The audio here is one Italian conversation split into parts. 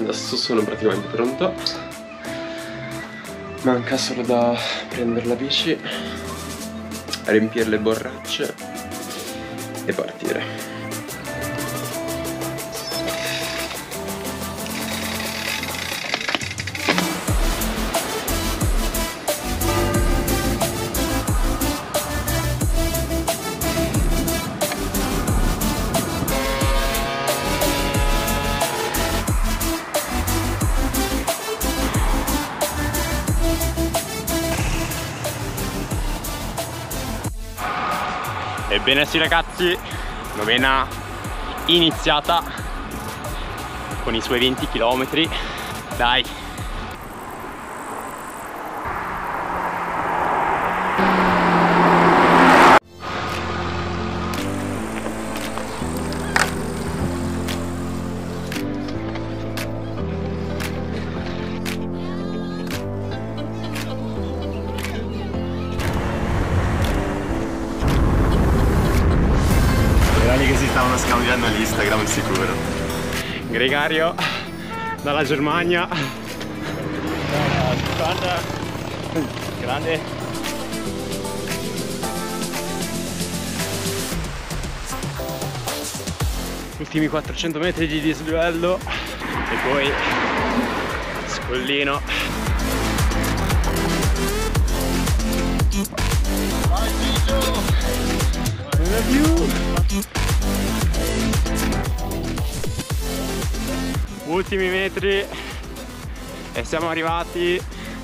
Adesso sono praticamente pronto. Manca solo da prendere la bici, riempire le borracce e partire. Ebbene sì ragazzi, novena iniziata con i suoi 20 km. Dai, Gregario dalla Germania. Guarda, grande. Ultimi 400 metri di dislivello e poi scollino. Vai Gigio! Non è più! Ultimi metri e siamo arrivati.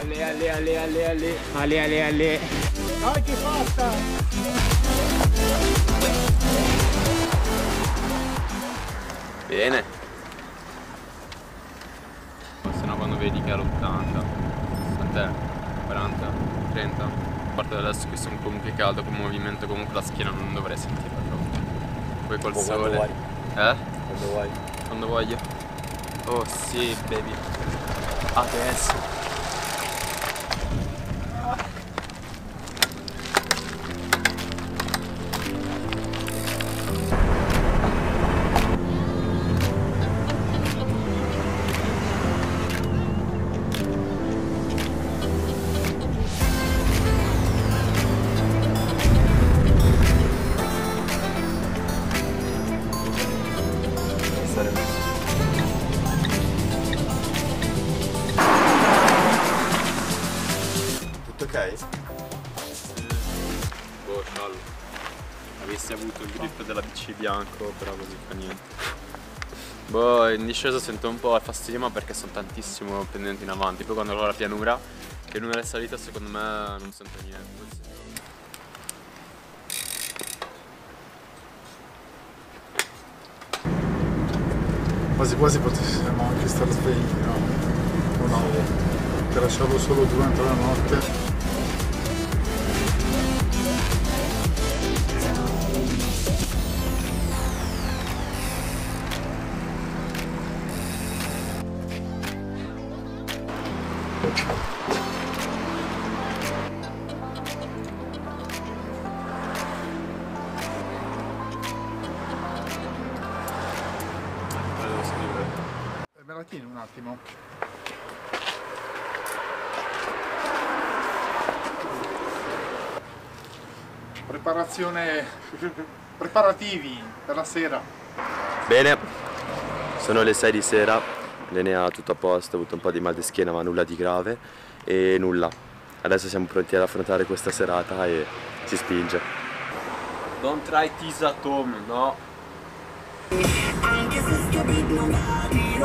Alle alle alle alle alle. Alle alle alle. Dai che fatta bene. Se no quando vedi che è all'80 quant'è? 40 30 a parte adesso che sono comunque caldo con movimento comunque la schiena non dovrei sentirla troppo. Poi col sole. eh? quando vuoi. Quando voglio Oh sì, baby. Adesso. PC bianco, però così fa niente. Boh, in discesa sento un po' fastidio ma perché sono tantissimo pendenti in avanti. Poi quando ho la pianura, pianura è salita secondo me non sento niente. Quasi quasi potessimo anche stare svegli, no? O no? Per lasciarlo solo durante la notte. Attimo? Preparazione... preparativi per la sera. Bene, sono le 6 di sera, Lenea tutto a posto, ha avuto un po' di mal di schiena ma nulla di grave e nulla. Adesso siamo pronti ad affrontare questa serata e si spinge. Don't try tease Tom, no? Anche se sto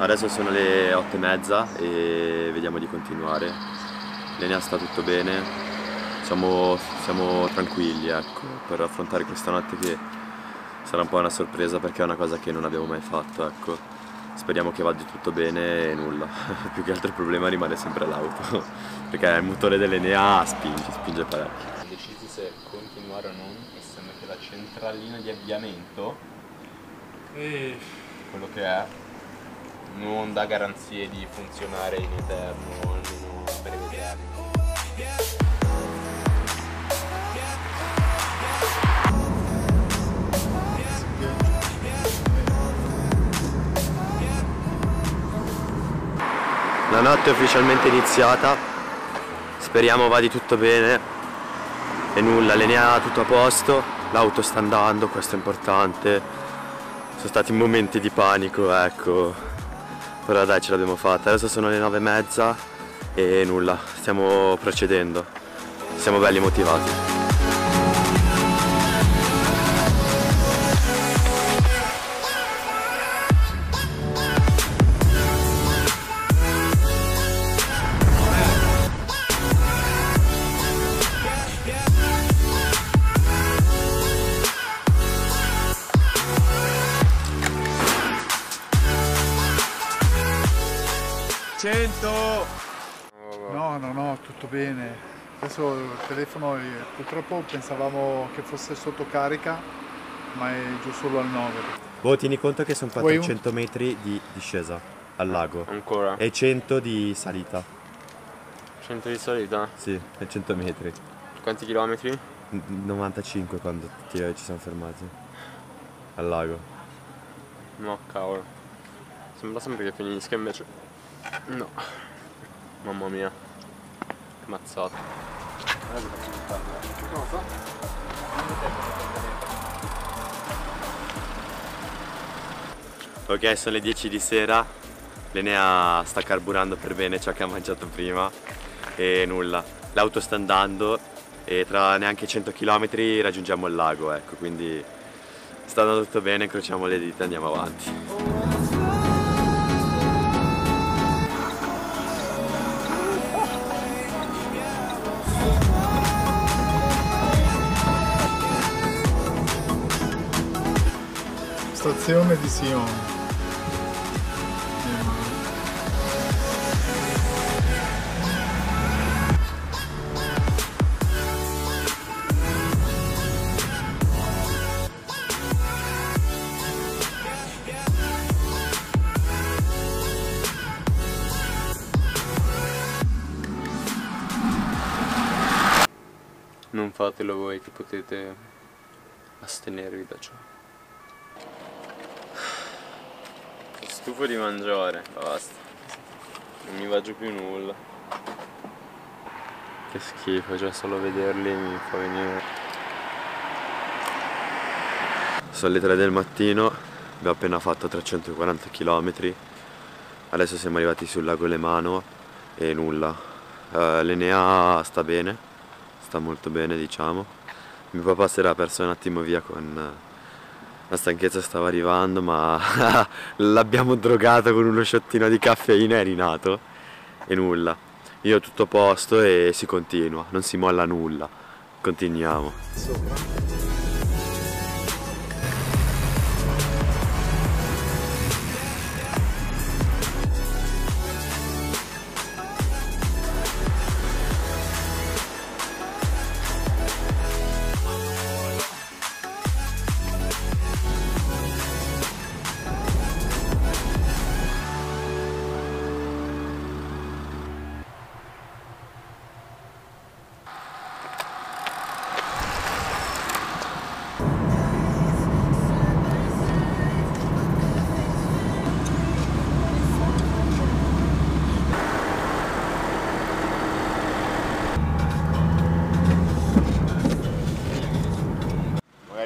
Adesso sono le otto e mezza e vediamo di continuare. Linea sta tutto bene, siamo, siamo tranquilli ecco, per affrontare questa notte che sarà un po' una sorpresa perché è una cosa che non abbiamo mai fatto. Ecco. speriamo che vada tutto bene e nulla. Più che altro il problema rimane sempre l'auto, perché il motore dell'Enea spinge, spinge parecchio. Decisi se continuare o non, essendo che la centralina di avviamento, E quello che è, non dà garanzie di funzionare in eterno, almeno a breve termine. La notte è ufficialmente iniziata, speriamo vada tutto bene. E nulla, l'Enea tutto a posto, l'auto sta andando, questo è importante, sono stati momenti di panico, ecco, però dai ce l'abbiamo fatta, adesso sono le nove e mezza e nulla, stiamo procedendo, siamo belli motivati. Adesso il telefono, purtroppo pensavamo che fosse sotto carica, ma è giù solo al 9. Boh, tieni conto che sono Vuoi un- 400 metri di discesa al lago Ancora? e 100 di salita, 100 di salita? sì, e 100 metri. Quanti chilometri? N- 95 quando ti- ci siamo fermati al lago. No, cavolo. Sembra sempre che finisca invece. No. Mamma mia. Mazzata. Ok, sono le 10 di sera, l'Enea sta carburando per bene ciò che ha mangiato prima e nulla. L'auto sta andando e tra neanche 100 km raggiungiamo il lago, ecco, quindi sta andando tutto bene, incrociamo le dita e andiamo avanti. Stazione di Sion. Non fatelo voi che potete astenervi da ciò. Stufo di mangiare, basta. Non mi va giù più nulla. Che schifo, già solo vederli mi fa venire. Sono le 3 del mattino, abbiamo appena fatto 340 km, adesso siamo arrivati sul lago Lemano e nulla. Eh, L'Enea sta bene, sta molto bene diciamo. Mio papà si era perso un attimo via con eh, la stanchezza stava arrivando ma l'abbiamo drogato con uno sciottino di caffeina e rinato e nulla. Io ho tutto a posto e si continua, non si molla nulla, continuiamo. Sopra.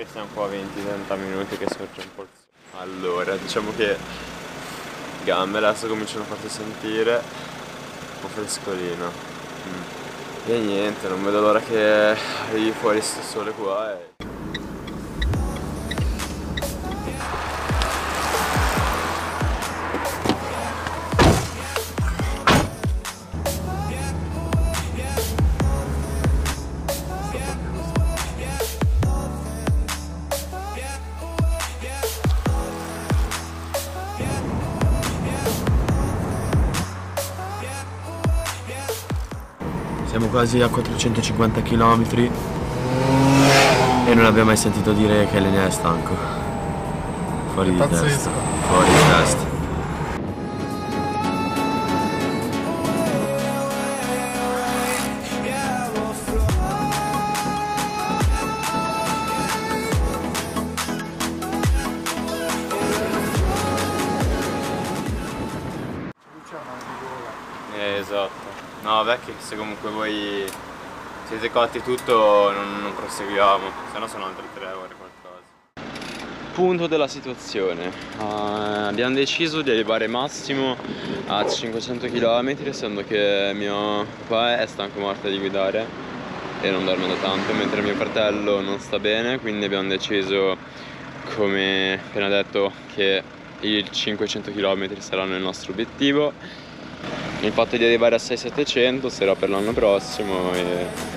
Magari stiamo qua a 20-30 minuti che sorge un po' il sole. Allora, diciamo che gambe adesso cominciano a farsi sentire un po' frescolino. Mm. E niente, non vedo l'ora che arrivi fuori sto sole qua e... quasi a 450 km e non abbiamo mai sentito dire che Lenia è stanco. Fuori di Pazzesco. testa. Fuori di testa. Gola. Eh, esatto. No, vecchi, se comunque voi siete cotti tutto non, non proseguiamo, se no sono altre tre ore qualcosa. Punto della situazione. Ah, abbiamo deciso di arrivare massimo a 500 km, essendo che mio papà è stanco morto di guidare e non dorme da tanto, mentre mio fratello non sta bene, quindi abbiamo deciso, come appena detto, che i 500 km saranno il nostro obiettivo. Il fatto di arrivare a 6-700 sarà per l'anno prossimo e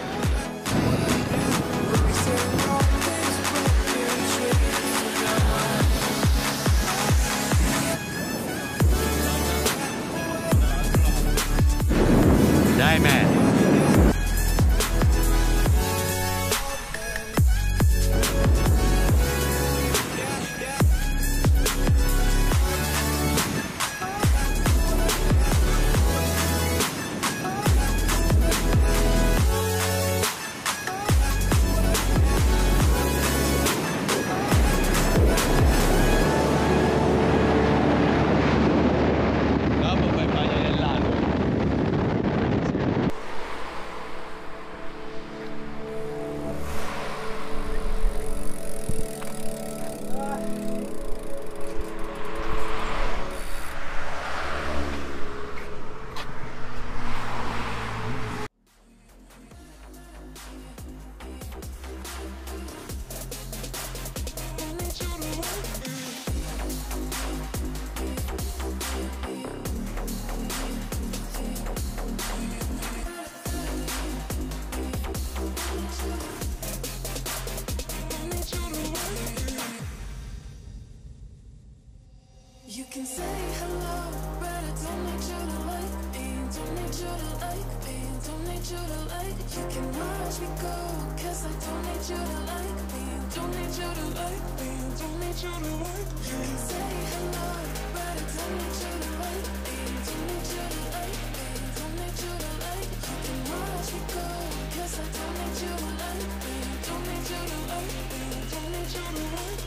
You can watch me go, cause I don't need you to like me. Don't need you to like me. Don't need you to like me. You can say hello, but I don't need you to like me. Don't need you to like me. Don't need you to like me. You can watch me go, cause I don't need you to like me. Don't need you to like me. Don't need you to like me.